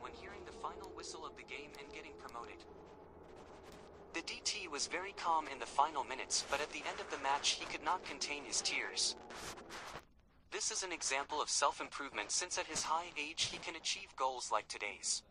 when hearing the final whistle of the game and getting promoted. The DT was very calm in the final minutes, but at the end of the match he could not contain his tears. This is an example of self-improvement since at his high age he can achieve goals like today's.